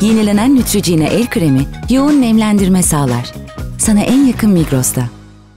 Yenilenen Neutrogena el kremi yoğun nemlendirme sağlar. Sana en yakın Migros'ta.